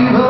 Happy.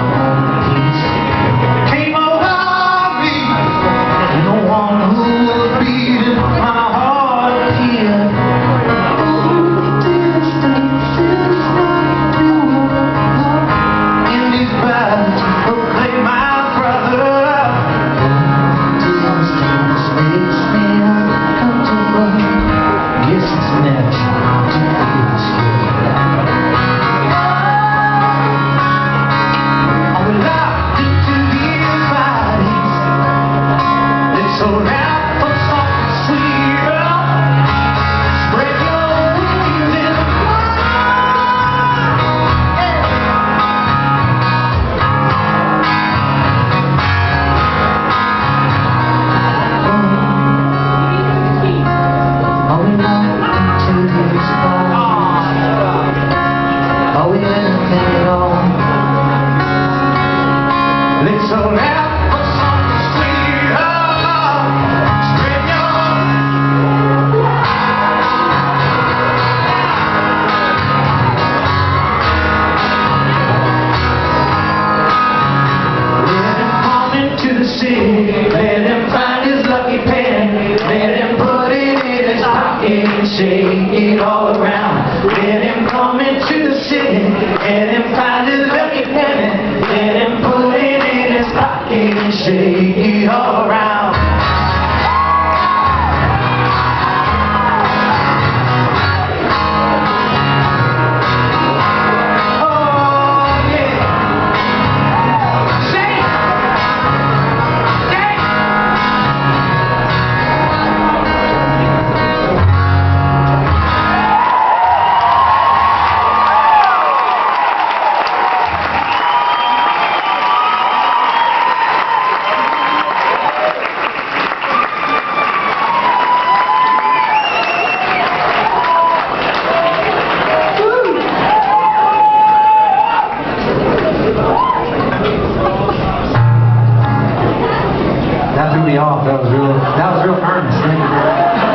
shaking it all around. me off. That was real. That was real earnest.